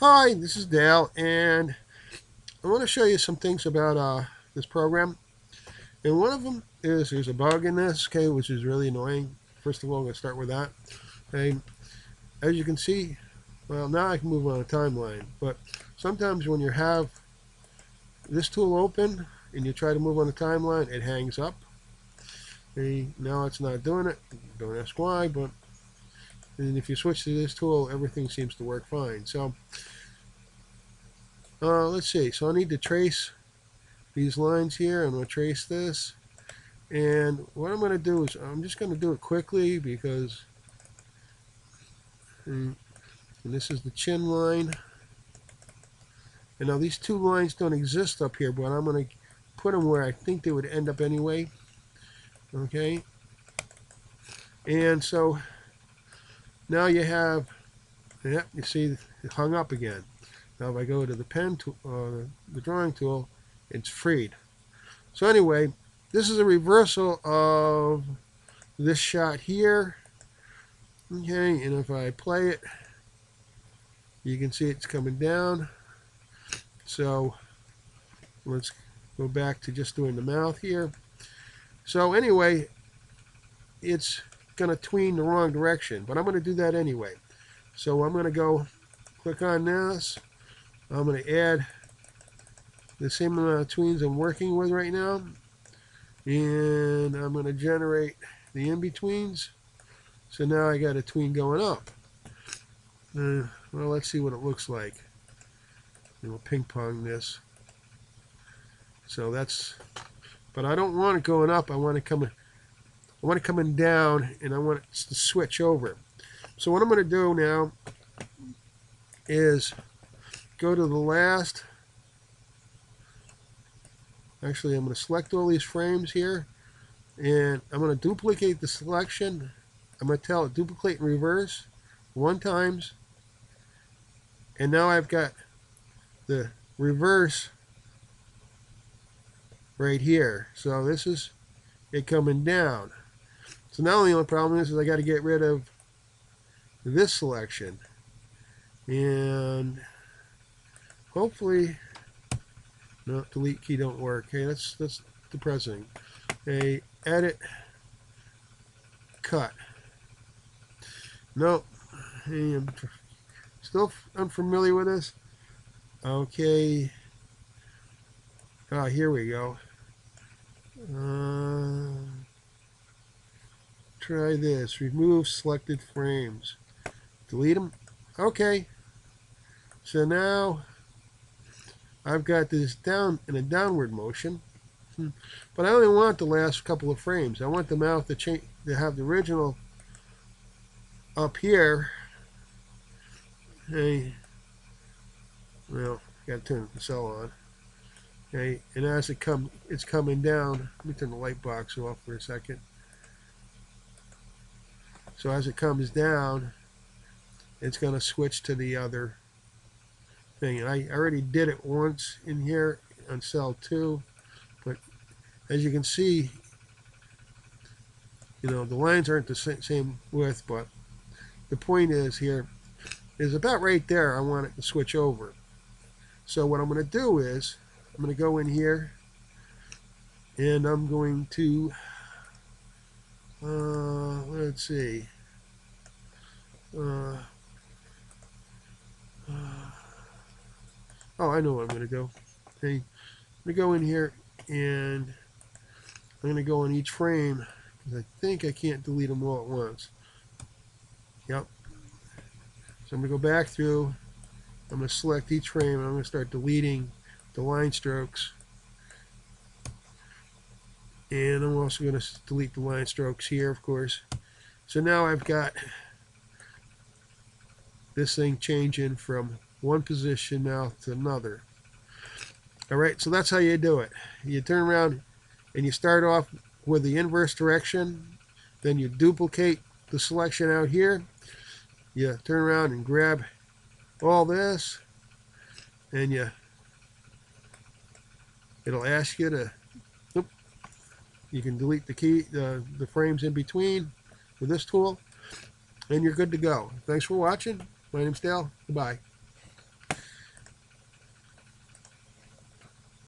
Hi, this is Dale, and I want to show you some things about uh, this program. And one of them is there's a bug in this, okay, which is really annoying. First of all, I'm going to start with that. Okay, as you can see, well, now I can move on a timeline, but sometimes when you have this tool open and you try to move on the timeline, it hangs up. Okay, now it's not doing it. Don't ask why, but and if you switch to this tool, everything seems to work fine. So uh, let's see. So I need to trace these lines here. I'm going to trace this. And what I'm going to do is I'm just going to do it quickly because and, and this is the chin line. And now these two lines don't exist up here, but I'm going to put them where I think they would end up anyway. Okay. And so now you have, yeah, you see it hung up again. Now if I go to the pen tool, uh, the drawing tool, it's freed. So anyway, this is a reversal of this shot here. Okay, and if I play it, you can see it's coming down. So let's go back to just doing the mouth here. So anyway, it's going to tween the wrong direction, but I'm going to do that anyway. So I'm going to go click on this. I'm going to add the same amount of tweens I'm working with right now. And I'm going to generate the in-betweens. So now I got a tween going up. Uh, well, let's see what it looks like. And we'll ping pong this. So that's, but I don't want it going up. I want it coming I want it coming down and I want it to switch over. So what I'm going to do now is go to the last. Actually I'm going to select all these frames here and I'm going to duplicate the selection. I'm going to tell it duplicate in reverse one times. And now I've got the reverse right here. So this is it coming down so now the only problem is, is I got to get rid of this selection. And hopefully, no, delete key don't work. Hey, that's, that's depressing. A edit, cut. Nope. Hey, I'm still unfamiliar with this. Okay. Ah, here we go. Uh, try this. Remove selected frames. Delete them. Okay. So now I've got this down in a downward motion. Hmm. But I only want the last couple of frames. I want the mouth to, change, to have the original up here. Okay. Well, got to turn the cell on. Okay, and as it come, it's coming down. Let me turn the light box off for a second. So as it comes down, it's going to switch to the other thing. And I already did it once in here on cell 2, but as you can see, you know, the lines aren't the same width, but the point is here is about right there I want it to switch over. So what I'm going to do is I'm going to go in here and I'm going to uh, let's see. Uh, uh, oh, I know where I'm going to go. Okay, I'm going to go in here and I'm going to go on each frame because I think I can't delete them all at once. Yep. So I'm going to go back through. I'm going to select each frame and I'm going to start deleting the line strokes and I'm also going to delete the line strokes here of course. So now I've got this thing changing from one position now to another. Alright so that's how you do it. You turn around and you start off with the inverse direction then you duplicate the selection out here. You turn around and grab all this and you it'll ask you to you can delete the key, the, the frames in between with this tool, and you're good to go. Thanks for watching. My name's Dale. Goodbye.